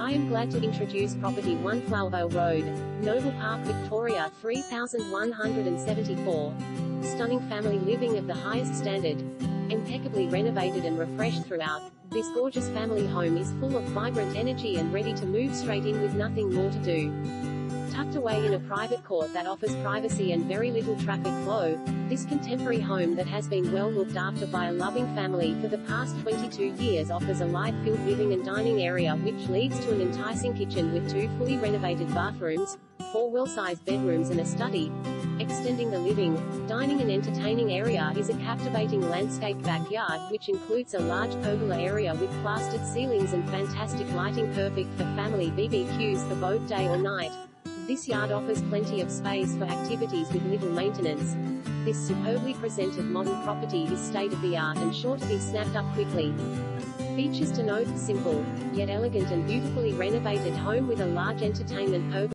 I am glad to introduce property 1 Flowervale Road, Noble Park, Victoria 3174. Stunning family living of the highest standard. Impeccably renovated and refreshed throughout, this gorgeous family home is full of vibrant energy and ready to move straight in with nothing more to do. Tucked away in a private court that offers privacy and very little traffic flow, this contemporary home that has been well looked after by a loving family for the past 22 years offers a light-filled living and dining area which leads to an enticing kitchen with two fully renovated bathrooms, four well-sized bedrooms and a study. Extending the living, dining and entertaining area is a captivating landscape backyard which includes a large pergola area with plastered ceilings and fantastic lighting perfect for family BBQs for both day or night. This yard offers plenty of space for activities with little maintenance. This superbly presented modern property is state-of-the-art and sure to be snapped up quickly. Features to note, simple, yet elegant and beautifully renovated home with a large entertainment